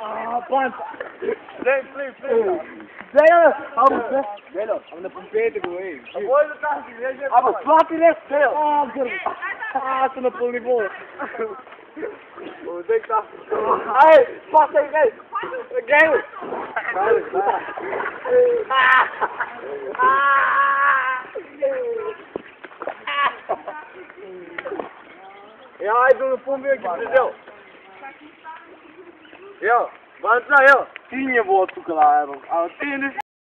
Ah, panza. Play, play, play. Zero. Vamos, né? Zero. Vamos na pompeta com ele. Agora tá assim, veja. Ah, mas fuck it, let's go. Ah, good. Ah, na pole boa. Onde é que tá? Ai, passa aí, velho. Ganho. Vai, vai. Ja, ich bin von mir geblieben. Ja, Jo, wat nou joh, tien je woord toekelaar.